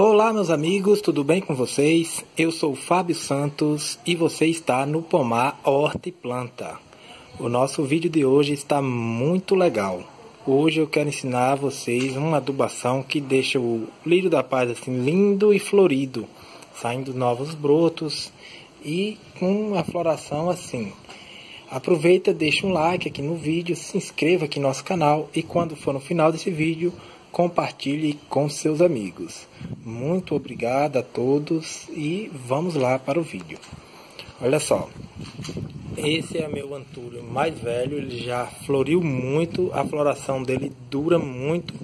Olá, meus amigos, tudo bem com vocês? Eu sou Fábio Santos e você está no Pomar Horta e Planta. O nosso vídeo de hoje está muito legal. Hoje eu quero ensinar a vocês uma adubação que deixa o lírio da paz assim lindo e florido, saindo novos brotos e com a floração assim. Aproveita, deixa um like aqui no vídeo, se inscreva aqui no nosso canal e quando for no final desse vídeo, compartilhe com seus amigos. Muito obrigado a todos e vamos lá para o vídeo. Olha só, esse é meu antúrio mais velho, ele já floriu muito, a floração dele dura muito.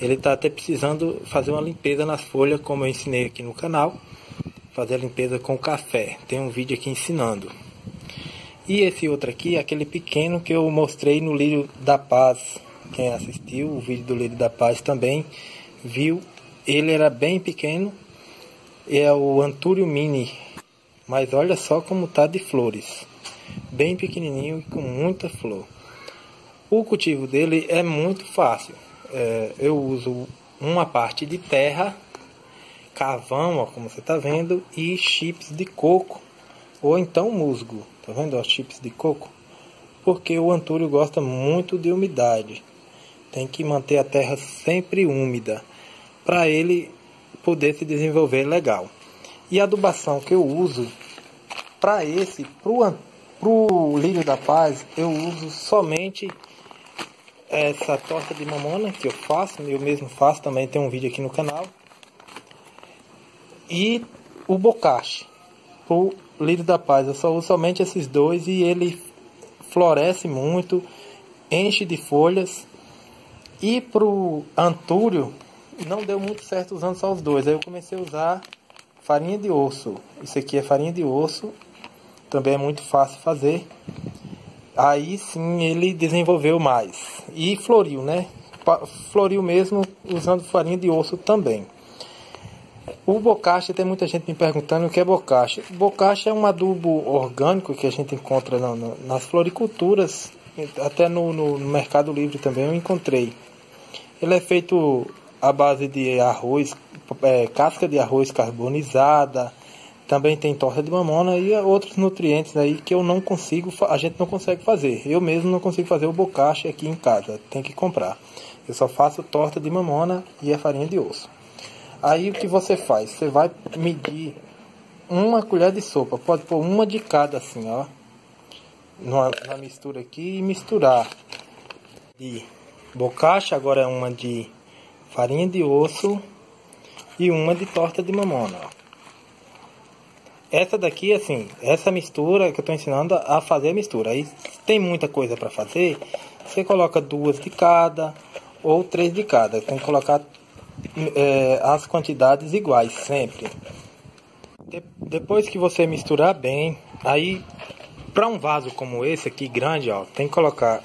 Ele está até precisando fazer uma limpeza nas folhas, como eu ensinei aqui no canal. Fazer a limpeza com café, tem um vídeo aqui ensinando. E esse outro aqui, aquele pequeno que eu mostrei no Lírio da Paz, quem assistiu o vídeo do Lírio da Paz também viu. Ele era bem pequeno. É o Antúrio Mini. Mas olha só como tá de flores. Bem pequenininho e com muita flor. O cultivo dele é muito fácil. É, eu uso uma parte de terra, carvão, ó, como você está vendo, e chips de coco ou então musgo. Tá vendo os chips de coco? Porque o antúrio gosta muito de umidade. Tem que manter a terra sempre úmida para ele poder se desenvolver legal. E a adubação que eu uso para esse, para o lírio da paz, eu uso somente essa torta de mamona que eu faço, eu mesmo faço, também tem um vídeo aqui no canal. E o bocache, o lírio da paz, eu só uso somente esses dois e ele floresce muito, enche de folhas e pro Antúrio, não deu muito certo usando só os dois. Aí eu comecei a usar farinha de osso. Isso aqui é farinha de osso. Também é muito fácil fazer. Aí sim ele desenvolveu mais. E floriu, né? Floriu mesmo usando farinha de osso também. O bocacha, tem muita gente me perguntando o que é bocacha. Bocacha é um adubo orgânico que a gente encontra nas floriculturas, até no, no, no Mercado Livre também eu encontrei. Ele é feito à base de arroz, é, casca de arroz carbonizada, também tem torta de mamona e outros nutrientes aí que eu não consigo, a gente não consegue fazer. Eu mesmo não consigo fazer o bocache aqui em casa, tem que comprar. Eu só faço torta de mamona e a farinha de osso. Aí o que você faz? Você vai medir uma colher de sopa, pode pôr uma de cada assim, ó, na mistura aqui e misturar. E bocacha, agora é uma de farinha de osso e uma de torta de mamona. Essa daqui, assim, essa mistura que eu estou ensinando a fazer a mistura. Aí tem muita coisa para fazer, você coloca duas de cada ou três de cada. Tem que colocar é, as quantidades iguais sempre. De, depois que você misturar bem, aí para um vaso como esse aqui grande, ó, tem que colocar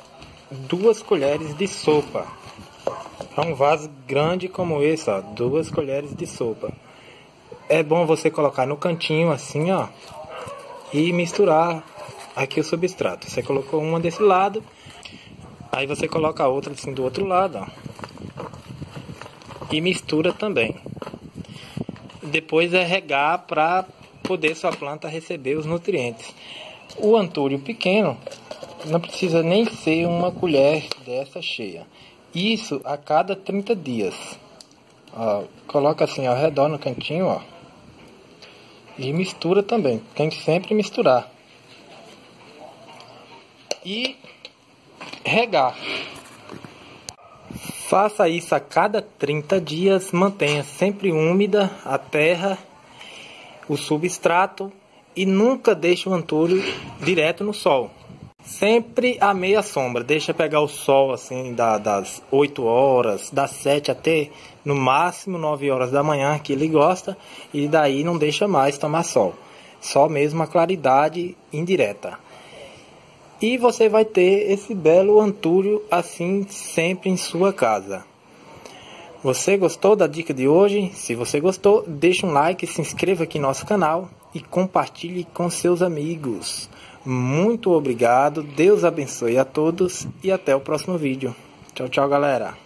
duas colheres de sopa. É um vaso grande como esse, ó, duas colheres de sopa. É bom você colocar no cantinho assim, ó, e misturar aqui o substrato. Você colocou uma desse lado, aí você coloca a outra assim do outro lado, ó. E mistura também. Depois é regar para poder sua planta receber os nutrientes. O antúrio pequeno não precisa nem ser uma colher dessa cheia. Isso a cada 30 dias. Ó, coloca assim ao redor no cantinho, ó. E mistura também. Tem que sempre misturar. E regar. Faça isso a cada 30 dias. Mantenha sempre úmida a terra, o substrato e nunca deixe o antúrio direto no sol. Sempre a meia sombra, deixa pegar o sol assim da, das 8 horas, das 7 até no máximo 9 horas da manhã que ele gosta e daí não deixa mais tomar sol. Só mesmo a claridade indireta. E você vai ter esse belo antúrio assim sempre em sua casa. Você gostou da dica de hoje? Se você gostou, deixe um like, se inscreva aqui no nosso canal e compartilhe com seus amigos. Muito obrigado, Deus abençoe a todos e até o próximo vídeo. Tchau, tchau, galera.